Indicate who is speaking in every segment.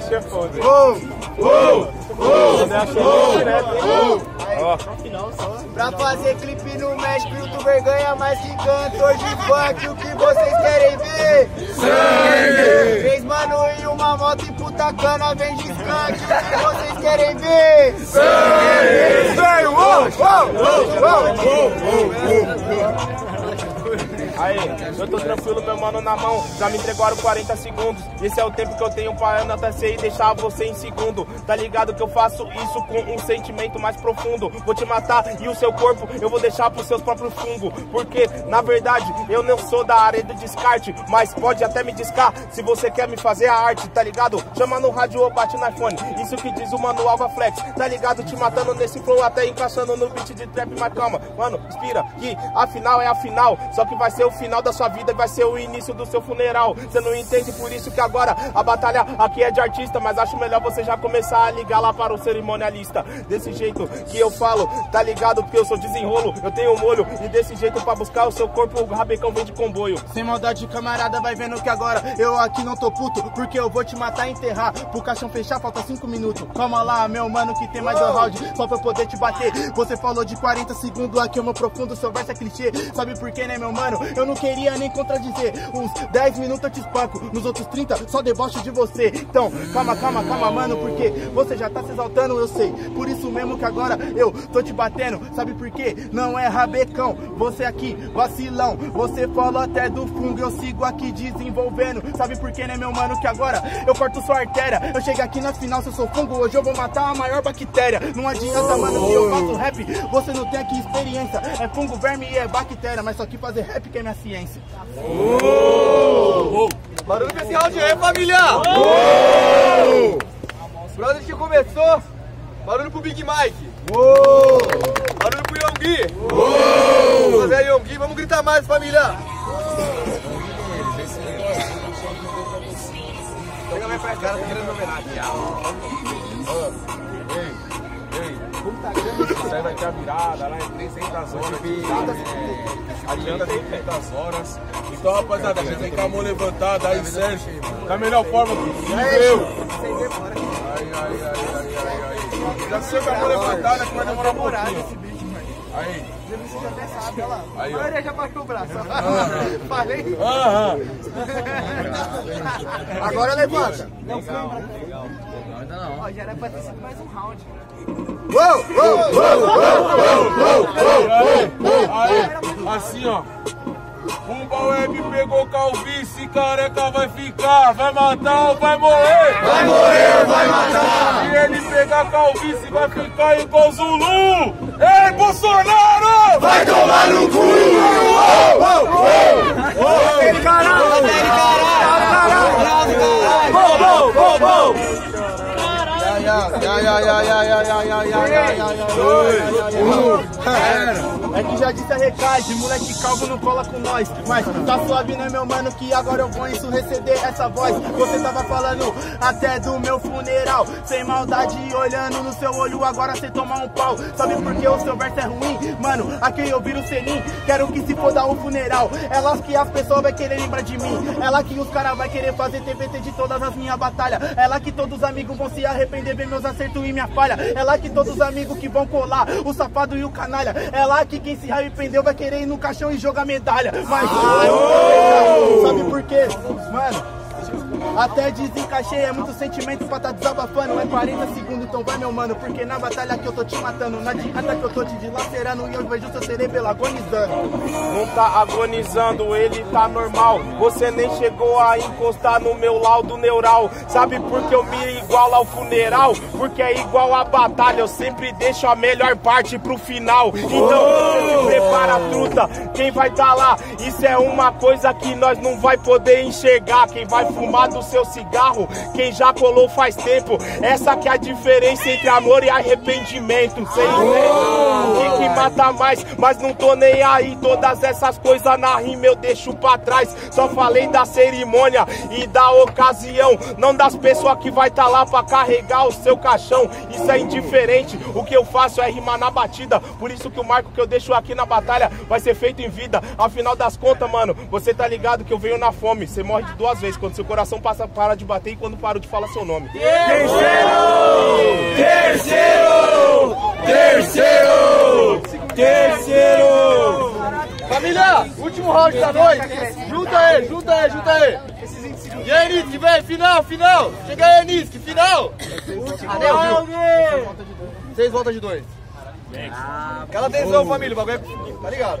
Speaker 1: Bicho é foda.
Speaker 2: Pra fazer clipe no México, youtuber ganha mais que cantor de funk. O que vocês querem ver? Sangue! Três mano e uma moto e puta cana vem de skunk. O que vocês querem ver?
Speaker 1: Sangue! Aí, eu tô tranquilo, meu mano na mão. Já me entregaram 40 segundos. Esse é o tempo que eu tenho pra anotecer e deixar você em segundo. Tá ligado que eu faço isso com um sentimento mais profundo. Vou te matar e o seu corpo eu vou deixar pros seus próprios fungos. Porque, na verdade, eu não sou da área do descarte. Mas pode até me discar se você quer me fazer a arte, tá ligado? Chama no rádio ou bate no iPhone. Isso que diz o mano Alva Flex. Tá ligado? Te matando nesse flow, até encaixando no beat de trap. Mas calma, mano, inspira que a final é a final. Só que vai ser o o final da sua vida vai ser o início do seu funeral. Você não entende por isso que agora a batalha aqui é de artista, mas acho melhor você já começar a ligar lá para o cerimonialista. Desse jeito que eu falo, tá ligado? Porque eu sou desenrolo, eu tenho molho e desse jeito para buscar o seu corpo, o rabecão vem de comboio.
Speaker 2: Sem maldade, camarada, vai vendo que agora eu aqui não tô puto, porque eu vou te matar e enterrar. Pro caixão fechar, falta 5 minutos. Calma lá, meu mano, que tem mais dois round, só pra eu poder te bater. Você falou de 40 segundos, aqui eu me profundo, seu verso é clichê. Sabe por quê, né, meu mano? Eu não queria nem contradizer. Uns 10 minutos eu te espanco, nos outros 30 só deboche de você. Então, calma, calma, calma, mano, porque você já tá se exaltando, eu sei. Por isso mesmo que agora eu tô te batendo. Sabe por quê? Não é rabecão. Você aqui, vacilão. Você falou até do fungo, eu sigo aqui desenvolvendo. Sabe por quê, né, meu mano? Que agora eu corto sua artéria. Eu chego aqui na final, se eu sou fungo, hoje eu vou matar a maior bactéria. Não adianta, mano, se eu faço rap, você não tem aqui experiência. É fungo, verme e é bactéria, mas só que fazer rap que é minha ciência.
Speaker 1: Oh! Barulho pra esse round aí, família! Oh! Brother que começou, barulho pro Big Mike! Oh! Barulho pro Yongui! Oh! Fazer Yongui, vamos gritar mais, família! Pega mais pra cá, tá querendo homenagear. Ei. Sai ter a virada lá em 300 horas. Adianta 300 horas. Então, rapaziada, a gente tem com a mão levantada aí, Sérgio. Da melhor forma possível. Ai, ai, ai, ai, ai, ai. Já sei com a mão levantada que vai demorar um pouquinho. Aí. Você até sabe, olha lá. Aí, ó. já baixou o braço. Falei? Aham. Agora levanta. Não, já era pra ter sido mais um round. Uou, uou, uou, uou, uou, uou, Aí, assim, ó. Pumba Web pegou calvície, careca vai ficar, vai matar ou vai morrer?
Speaker 2: Vai morrer ou vai matar?
Speaker 1: Se ele pegar calvície, vai ficar igual Zulu! Ei, Bolsonaro!
Speaker 2: Vai tomar no cu! Oh, oh, oh. Caralho! Caralho! Caralho! Caralho! É que já disse a recade, moleque calvo não cola com nós Mas tá suave né meu mano, que agora eu vou receber essa voz Você tava falando até do meu funeral Sem maldade olhando no seu olho, agora cê tomar um pau Sabe por que o seu verso é ruim? Mano, aqui eu viro selim, quero que se foda o funeral É lá que as pessoas vai querer lembrar de mim É lá que os caras vai querer fazer TVT de todas as minhas batalhas É lá que todos os amigos vão se arrepender ver meus acertos e minha falha. É lá que todos os amigos que vão colar, o safado e o canalha. É lá que quem se arrependeu vai querer ir no caixão e jogar medalha. Mas. Oh! Sabe por quê? Mano. Até desencaixei, é muito sentimento pra tá desabafando. É 40 segundos, então vai meu mano. Porque na batalha que eu tô te matando, na adianta que eu tô te dilacerando. E eu vejo seu cerebelo agonizando.
Speaker 1: Não tá agonizando, ele tá normal. Você nem chegou a encostar no meu laudo neural. Sabe por que eu me igualo ao funeral? Porque é igual a batalha, eu sempre deixo a melhor parte pro final. Então você se prepara, truta. Quem vai tá lá? Isso é uma coisa que nós não vai poder enxergar. Quem vai fumar do seu cigarro. Quem já colou faz tempo. Essa que é a diferença entre amor e arrependimento. Cê entende? que mata mais, mas não tô nem aí. Todas essas coisas na rima eu deixo pra trás. Só falei da cerimônia e da ocasião. Não das pessoas que vai tá lá pra carregar o seu caixão. Isso é indiferente. O que eu faço é rimar na batida. Por isso que o marco que eu deixo aqui na batalha vai ser feito em vida. Afinal das contas, mano, você tá ligado que eu venho na fome. Você morre de duas vezes. Quando seu coração passa, para de bater e quando para de falar seu nome.
Speaker 3: Terceiro! Terceiro! Terceiro! Terceiro!
Speaker 4: Família, último round da noite. Junta aí, junta aí, junta aí. E aí, Nisk, vem, final, final. Chega aí, Nisk, final. Seis voltas de dois. Cala atenção, família, o bagulho é... Tá ligado?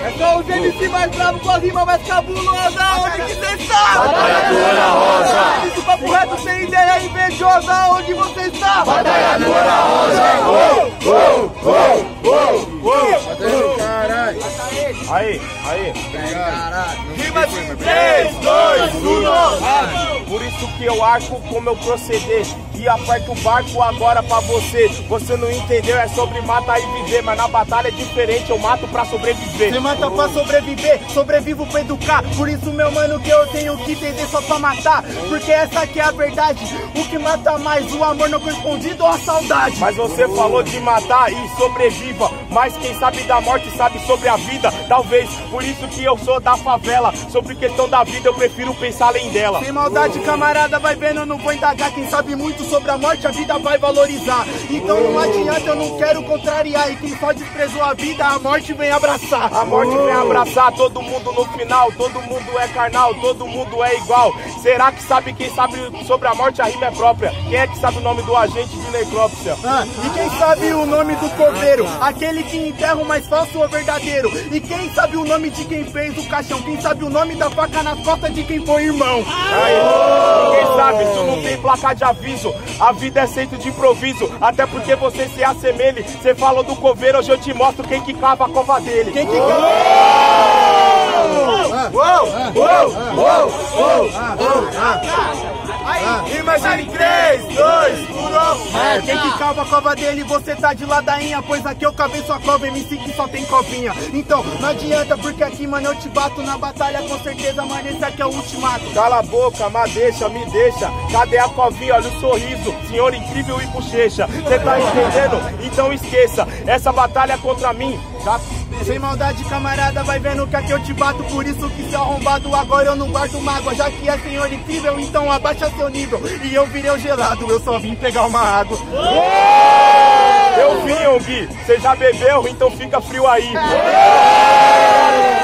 Speaker 4: É só os MC mais bravos com a rima mais cabulosa. Onde que você está?
Speaker 3: Batalha do Ana Rosa!
Speaker 4: Isso papo reto sem ideia invejosa. Onde você está?
Speaker 3: Batalha do Ana Rosa!
Speaker 1: Aí, aí.
Speaker 4: Rima de 3, 2, 1.
Speaker 1: Por isso que eu arco como eu proceder e aperto o barco agora pra você. Você não entendeu, é sobre matar e viver, mas na batalha é diferente, eu mato pra sobreviver.
Speaker 2: Você mata pra sobreviver, sobrevivo pra educar. Por isso, meu mano, que eu tenho que entender só pra matar. Porque essa aqui é a verdade. O que mata mais, o amor não correspondido ou a saudade?
Speaker 1: Mas você falou de matar e sobreviva. Mas quem sabe da morte sabe sobre a vida. Talvez por isso que eu sou da favela. Sobre questão da vida, eu prefiro pensar além dela.
Speaker 2: Sem maldade, camarada, vai vendo, eu não vou indagar. Quem sabe muito sobre a morte, a vida vai valorizar. Então não adianta, eu não quero contrariar. E quem só desprezou a vida, a morte vem abraçar.
Speaker 1: A morte vem abraçar todo mundo no final. Todo mundo é carnal, todo mundo é igual. Será que sabe quem sabe sobre a morte? A rima é própria. Quem é que sabe o nome do agente de necrópsia?
Speaker 2: Ah, e quem sabe o nome do coveiro? Aquele que enterra o mais falso ou verdadeiro? E quem sabe o nome de quem fez o caixão? Quem sabe o nome da faca nas costas de quem foi irmão?
Speaker 1: Aí, ninguém sabe, isso não tem placa de aviso. A vida é feita de improviso. Até porque você se assemelhe. Você falou do coveiro, hoje eu te mostro quem que cava a cova dele.
Speaker 2: Quem que cava?
Speaker 4: Rimas em 3, 2, 1.
Speaker 2: É, quem que cava a cova dele, você tá de ladainha Pois aqui eu cavei sua cova, MC que só tem covinha Então, não adianta, porque aqui, mano, eu te bato na batalha Com certeza, mano, esse aqui é o ultimato
Speaker 1: Cala a boca, mas deixa, me deixa. Cadê a covinha? Olha o sorriso, senhor incrível e bochecha. Cê tá entendendo? Então esqueça, essa batalha é contra mim. Já
Speaker 2: Sem maldade, camarada, vai vendo que aqui eu te bato. Por isso que seu arrombado, agora eu não guardo mágoa. Já que é senhor incrível, então abaixa seu nível. E eu virei o gelado, eu só vim pegar uma água.
Speaker 1: Eu vim, Yongui. Você já bebeu, então fica frio aí.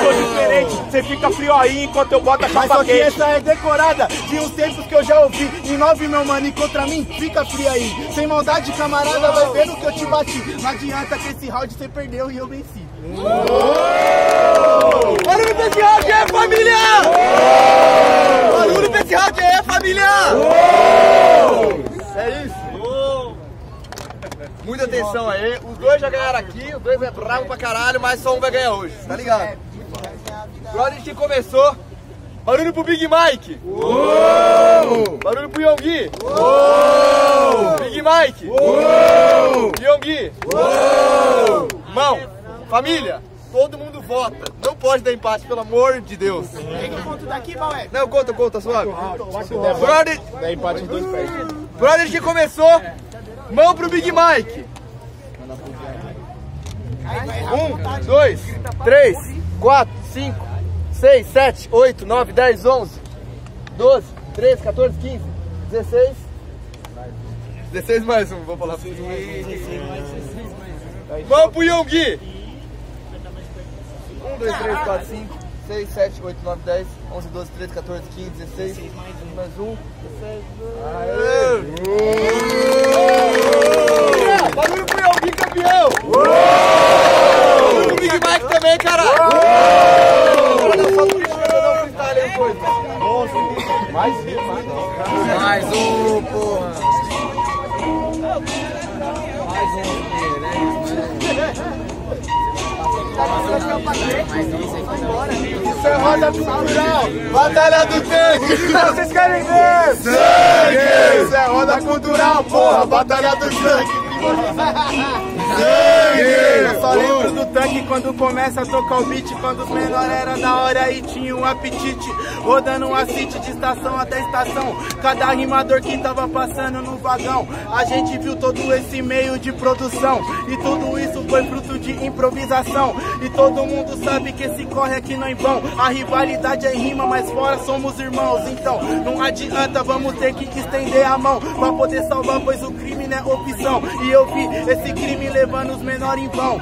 Speaker 1: Sou diferente, você fica frio aí enquanto eu boto a
Speaker 2: Mas
Speaker 1: chapa
Speaker 2: só que
Speaker 1: quente.
Speaker 2: essa é decorada de uns tempos que eu já ouvi. Em nove, meu mano, e contra mim, fica frio aí. Sem maldade, camarada, vai vendo que eu te bati. Não adianta que esse round você perdeu e eu venci
Speaker 4: Barulho pra esse round aí, família! Barulho pra esse round aí, família! É isso. Muita atenção aí. Os dois já ganharam aqui, os dois é bravo pra caralho, mas só um vai ganhar hoje, tá ligado? Brother que começou. Barulho pro Big Mike. Barulho pro Yonggi. Big Mike. Yonggi. Mão, família, todo mundo vota. Não pode dar empate, pelo amor de Deus. Não, conta, conta, suave. Brother,
Speaker 1: É empate de dois pés.
Speaker 4: brother que começou, mão pro Big Mike. Um, dois, três, quatro, cinco, seis, sete, oito, nove, dez, onze, doze, treze, 14, 15, 16. 16 mais um, vou falar pra vocês. Mão pro Yonggi. 1, 2, 3, 4, 5, 6, 7, 8, 9, 10, 11, 12, 13, 14, 15, 16, mais um, 17, Aê! Barulho pro Yonggi campeão!
Speaker 2: Isso é roda cultural, batalha do tanque. Vocês querem ver? Sangue! Isso é roda cultural, porra, batalha do tanque. Eu só lembro do tanque quando começa a tocar o beat Quando os menores era da hora e tinha um apetite. Rodando um city de estação até estação. Cada rimador que tava passando no vagão. A gente viu todo esse meio de produção. E tudo isso foi fruto de improvisação. E todo mundo sabe que esse corre aqui não é vão A rivalidade é rima, mas fora somos irmãos. Então não adianta, vamos ter que estender a mão. Pra poder salvar, pois o crime não é opção. E eu vi esse crime levando os menores em vão.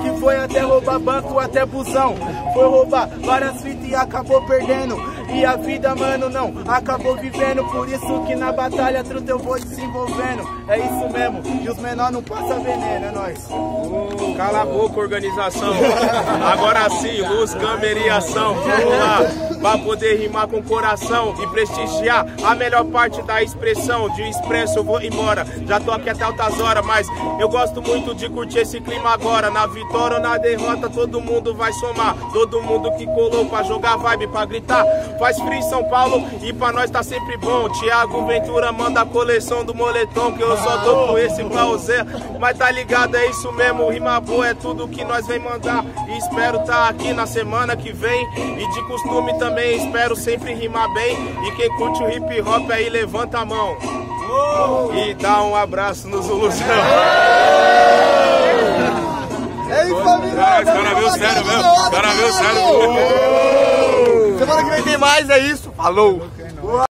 Speaker 2: Que foi até roubar banco, até busão. Foi roubar várias fitas e acabou perdendo. E a vida, mano, não, acabou vivendo. Por isso que na batalha truta eu vou desenvolvendo. É isso mesmo, e os menores não passam veneno, é nóis.
Speaker 1: Cala a boca, organização. Agora sim, luz, câmera e ação. Vamos lá, pra poder rimar com coração E prestigiar a melhor parte da expressão De expresso eu vou embora Já tô aqui até altas horas, mas eu gosto muito de curtir esse clima agora Na vitória ou na derrota, todo mundo vai somar. Todo mundo que colou pra jogar vibe, pra gritar. Faz frio em São Paulo e pra nós tá sempre bom. Tiago Ventura manda a coleção do moletom, que eu só tô com esse Zé. Mas tá ligado, é isso mesmo. Rima boa é tudo que nós vem mandar. E espero tá aqui na semana que vem. E de costume também espero sempre rimar bem. E quem curte o hip hop aí, levanta a mão. E dá um abraço no Zuluzão.
Speaker 4: Ei, família!
Speaker 1: Cara, cara veio sério mesmo. Cara veio sério.
Speaker 4: Semana que vem tem mais, é isso. Falou!